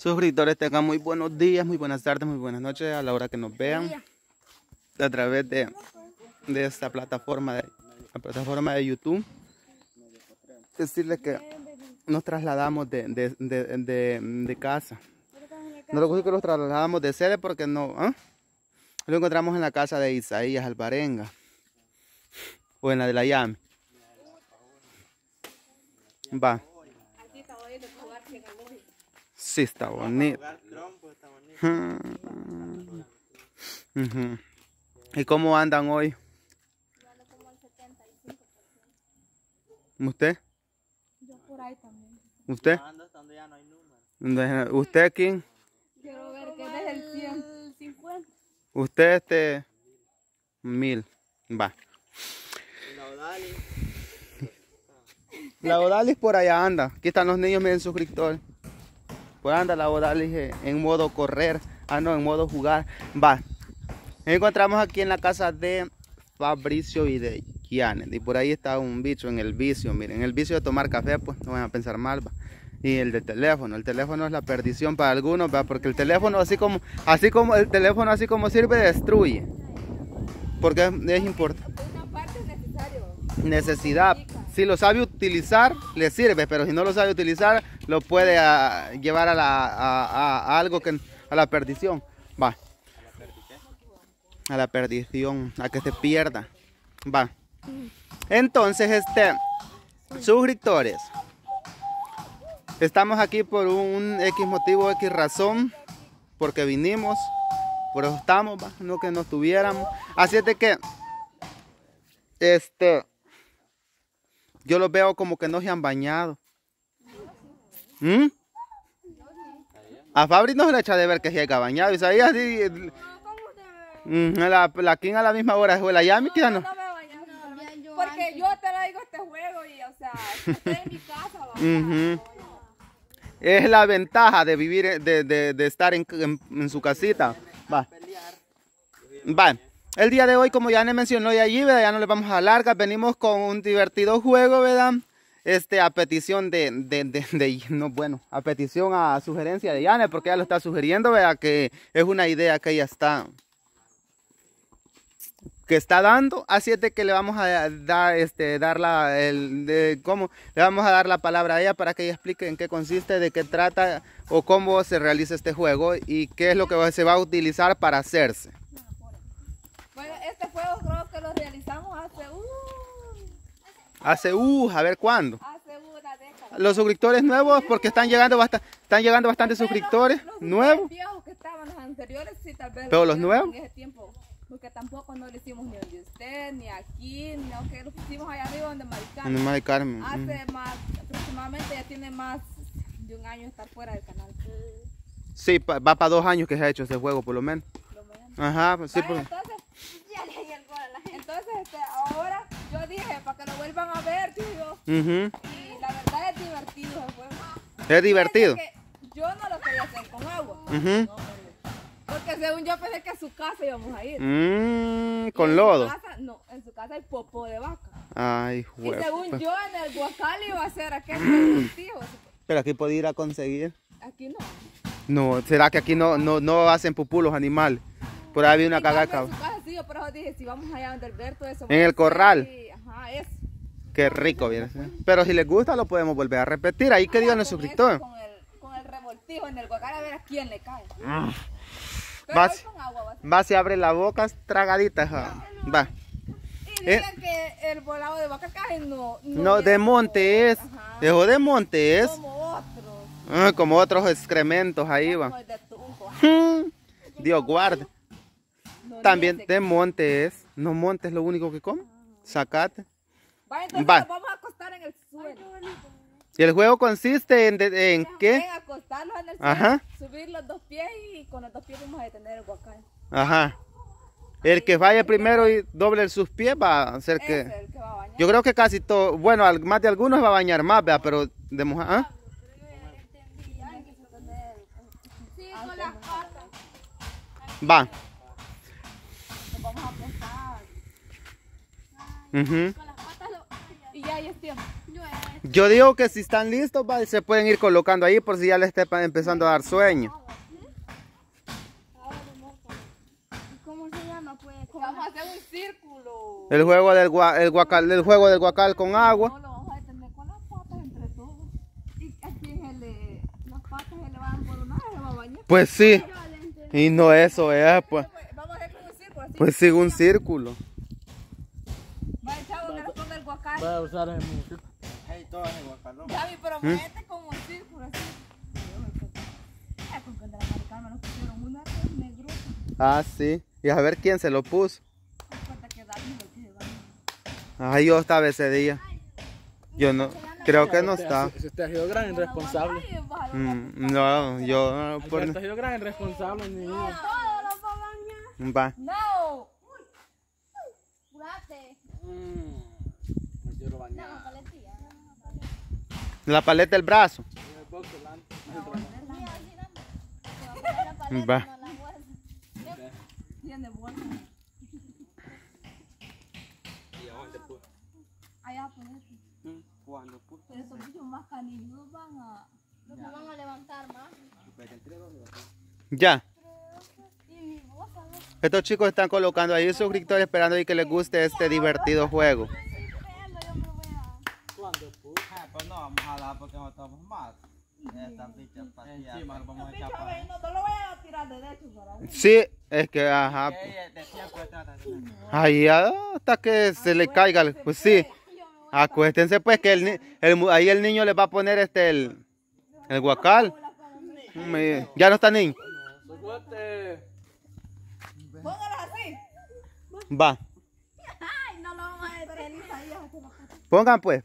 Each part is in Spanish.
suscriptores tengan muy buenos días, muy buenas tardes, muy buenas noches a la hora que nos vean a través de, de esta plataforma de la plataforma de YouTube. Decirles que nos trasladamos de, de, de, de casa. No lo que los trasladamos de sede porque no. ¿ah? Lo encontramos en la casa de Isaías Alvarenga. O en la de la Yami. Va. Sí, está bonito. ¿Y cómo andan hoy? ¿Usted? Yo por ahí también. ¿Usted? ¿Usted quién? Quiero ver que es el 150. Usted este mil. Va. La Odalis por allá anda. Aquí están los niños, miren suscriptores. Pues anda la Odalis eh, en modo correr. Ah, no, en modo jugar. Va. Encontramos aquí en la casa de Fabricio y de Kianet. Y por ahí está un bicho en el vicio. Miren, el vicio de tomar café, pues no van a pensar mal. Va. Y el de teléfono. El teléfono es la perdición para algunos, ¿va? porque el teléfono así como, así como el teléfono así como sirve, destruye. Porque es importante. Necesidad si lo sabe utilizar, le sirve, pero si no lo sabe utilizar, lo puede ah, llevar a, la, a, algo que a la perdición. Va. A la perdición, a que se pierda. Va. Entonces, este, suscriptores, estamos aquí por un X motivo, X razón, porque vinimos, por eso estamos, ¿va? no que no tuviéramos. Así es de que, este, yo los veo como que no se han bañado. ¿Mm? A Fabri no se le echa de ver que se haya bañado. Y sabía así. La, la King a la misma hora fue la Yami que ya no. Porque yo te traigo este juego y, o sea, estoy en mi casa. Es la ventaja de vivir, de, de, de estar en, en, su casita. Va. Va. El día de hoy, como ya mencionó de allí, ¿verdad? ya no le vamos a largar, venimos con un divertido juego, ¿verdad? Este, a petición de, de, de, no, bueno, a petición, a sugerencia de Yane, porque ella lo está sugiriendo, ¿verdad? Que es una idea que ella está, que está dando, así es de que le vamos a dar, este, el, ¿cómo? Le vamos a dar la palabra a ella para que ella explique en qué consiste, de qué trata o cómo se realiza este juego y qué es lo que se va a utilizar para hacerse. Este juego creo que lo realizamos hace uh, Hace uh, a ver cuándo. Hace una década. Los suscriptores nuevos, porque están llegando bastante, están llegando bastantes suscriptores los, los nuevos. viejos que estaban los anteriores, sí, tal vez. Pero los nuevos. En ese tiempo, porque tampoco no lo hicimos ni donde usted, ni aquí, ni aunque lo pusimos allá arriba donde Maricarmen. Donde Maricarmen. Hace mm. más, aproximadamente ya tiene más de un año estar fuera del canal. Sí, va para dos años que se ha hecho ese juego, por lo menos. Lo menos. Ajá, pues sí. Por... Entonces, ya le el gol a la gente. Entonces, este, ahora yo dije, para que lo vuelvan a ver, tío. Uh -huh. Y la verdad es divertido el juego. Es divertido. Yo no lo quería hacer con agua. Uh -huh. no, porque según yo pensé que a su casa íbamos a ir. Mm, con lodo. Casa, no, en su casa hay popó de vaca. Ay, Y según yo en el guacal iba a hacer aquel tío. Pero aquí puede ir a conseguir. Aquí no. No, ¿será que aquí no, no, no hacen pupú los animales? Por ahí había una cagaca. En su casa sí, yo por eso dije, si vamos allá donde Alberto, eso. En el corral. Sí, ajá, eso. Qué rico viene. Pero si les gusta, lo podemos volver a repetir. Ahí que digan los suscriptores. Con el, con el revoltijo en el guacal a ver a quién le cae. Mm. Va, agua, va, se abre la boca tragadita. Ja. Va. Y digan eh. que el volado de vaca cae no. No, no de monte es. Dejo de monte es. Como otros. Ah, como otros excrementos ahí va. Dios guarde. No También de monte es. No monte es lo único que come. Sacate. Va, entonces Va. vamos a acostar en el suelo. ¿Y el juego consiste en, de, en qué? En acostarlos en el suelo, Ajá. subir los dos pies y con los dos pies vamos a detener el guacal. Ajá. El que vaya primero y doble sus pies va a hacer que... El que va a bañar. Yo creo que casi todo, bueno, más de algunos va a bañar más, ¿verdad? pero de mojar... ¿ah? Va. Nos vamos a acostar. Uh -huh. Y ya, ya es tiempo. Yo digo que si están listos, va, se pueden ir colocando ahí por si ya les está pa- empezando a dar sueño. ¿Cómo se llama? Pues, Vamos a hacer un círculo. El juego del, gua- el guacal, el juego del guacal con agua. No lo vamos a detener con las patas entre todos. Y a quien se le, las patas se le van por una se va a bañar. Pues sí. Y no eso es, pues. Vamos a hacer como un círculo así. Pues sigue un círculo. Va el chavo que el. Voy a usar el muñeco. Javi, pero ¿Mm? mete como un círculo así. Con la maricana nos pusieron una es negro. Ah, sí. Y a ver quién se lo puso. Lo. Ay, yo estaba ese día. Yo no, creo que no está. Si usted ha sido gran irresponsable. Ay, bájalo. Mm, No, yo por... Usted ha sido gran irresponsable, mi hijo. Todo lo va a bañar. Va. No. Curate. Me quiero bañar. No, paletilla. La paleta del brazo. Va. Tiene bolsa. Allá por eso. Pero esos bichos más caninudos van a. Nos van a levantar más. Ya. Estos chicos están colocando ahí suscriptores esperando y que les guste este divertido juego. Sin creerlo, yo me voy a... ¿Cuándo, pu? pues no vamos a dar porque no estamos mal. Estas bichas Encima lo vamos a echar para no, no lo voy a tirar de derecho. Sí, es que, ajá. De Ahí hasta que se le caiga. el- Pues sí. Acuéstense pues que el, el ahí el niño le va a poner este el, el guacal. Ya no está niño. Póngalas así. Va. Ay, no lo vamos a detener. Pongan pues.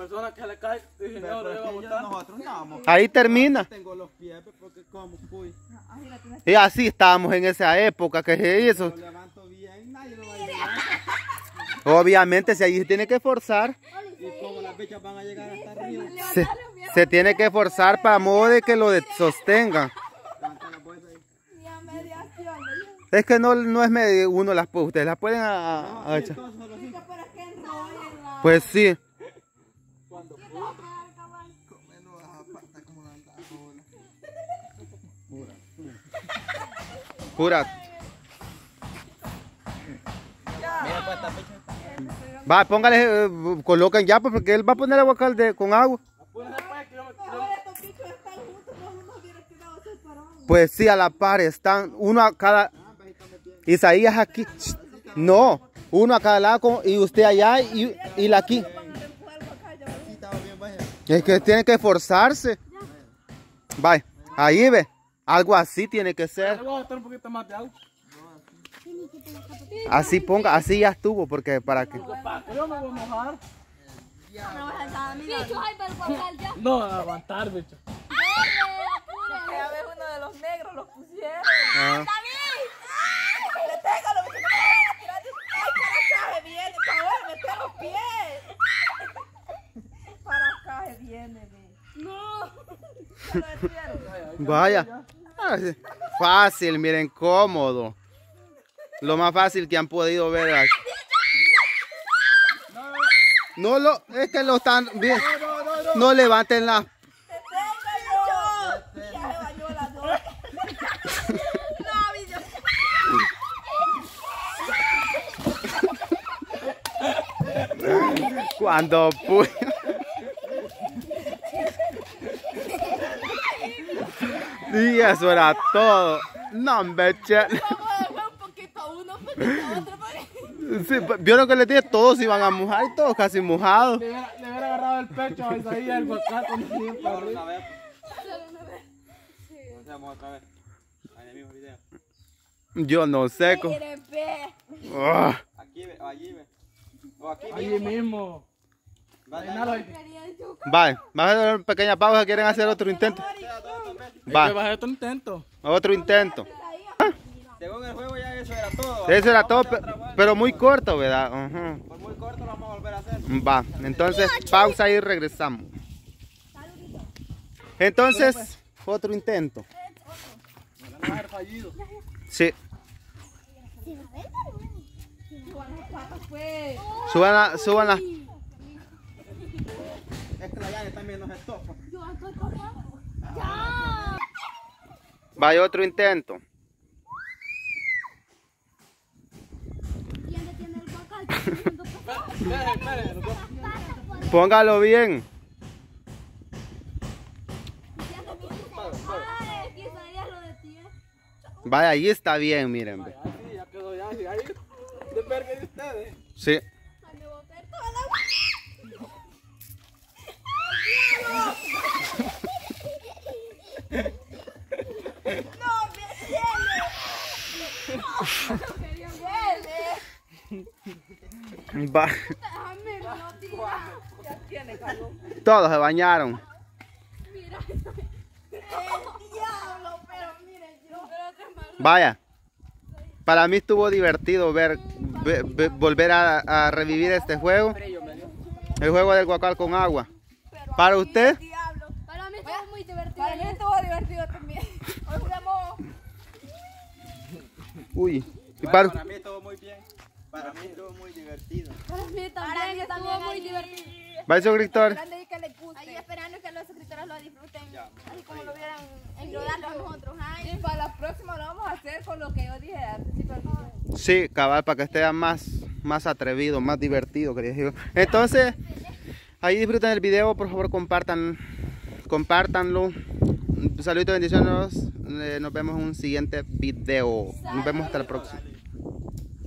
Y a la persona que le cae, dije, no, lo iba a botar. Nosotros no vamos. Ahí termina. Tengo los pies pues, porque como fui. Así la tienes. Y así estábamos en esa época que se hizo. Lo levanto bien, nadie lo va a llegar. Obviamente si ahí se tiene que forzar. Y como las bichas van a llegar hasta arriba. Se, se tiene que forzar para modo de que lo mediación. Es que no, no es medio uno las ustedes las pueden a- a- a echar. Entonces, solo así. Para que enrollen la. Pues sí. Va, póngale, eh, coloquen ya, pues, porque él va a poner agua calde con agua. Pues, sí, a la par, están uno a cada. Isaías aquí. No, uno a cada lado y usted allá y, y la aquí. Es que tiene que forzarse. Va, ahí ve. Algo así tiene que Le ser. voy a botar un poquito más de agua. Así ponga, así ya estuvo, porque para que. ¿Para qué yo me voy a mojar? Ay. No, a aguantar, bicho. Ya ves uno de los negros, los pusieron. Ah. Deténgalo, bicho, no me vayan a tirar. de- Ay, para acá se viene, para ver, mete los pies. Para acá se viene. No. Lo detuvieron. Vaya. Ah. Fácil, miren, cómodo. Lo más fácil que han podido ver aquí. No lo, es que lo están bien. No levanten la. Deténgalo. Ya se bañó las. No. Cuando pu- Y eso era todo. No, hombre, che. Vamos a dejar un poquito uno, un poquito otro. porque- Sí, pues, vieron que les dije todos iban a mojar y todos casi mojados. Le hubiera, le hubiera agarrado el pecho a Isaías el guacal cuando se iba para arriba. Otra vez. Hacemos otra vez. Ahí en el mismo video. Yo no sé. ve. Ah, Aquí ve, o allí ve. O aquí Allí mismo. mismo. Va, Reinaldo, dale. hay que Vale, vamos a hacer una pequeña pausa. ¿Quieren hacer otro intento? Va, bajar otro intento. otro intento. Según el juego ya eso era todo. Eso era todo, pero muy corto, ¿verdad? Ujú. Por muy corto lo vamos a volver a hacer. Va, entonces pausa y regresamos. Entonces, otro intento. Me van a dejar fallido. Sí, Suban las patas, pues. suban la, suban la. Es que la llave también nos estopa. Yo estoy corriendo. Vaya otro intento. Póngalo bien. Vaya, ahí está bien, miren. de ustedes. Sí. Ay, me boté toda la agua. Va. Déjame, no tira. Ya tiene, Carlos. Todos se bañaron. Vaya. Para mí estuvo divertido ver, ve- ve- volver a, a revivir este juego. El juego del guacal con agua. Para usted. Para mí estuvo muy divertido. Para mí estuvo divertido también. Uy. Y Bueno, para, para mí estuvo muy bien. Para mí estuvo muy divertido. Para mí Para también mí estuvo también muy ahí. divertido. vaya suscriptor. Ahí esperando que los suscriptores lo disfruten. Ya. Así como lo vieran en rodarlo a nosotros. Ay, Y para la próxima lo vamos a hacer con lo que yo dije al principio del. Sí, cabal, para que esté más, más atrevido, más divertido, quería decir. Entonces, ahí disfruten el video, por favor compartan, compártanlo. Saludos y bendiciones. Eh, nos vemos en un siguiente video. Nos vemos hasta la próxima.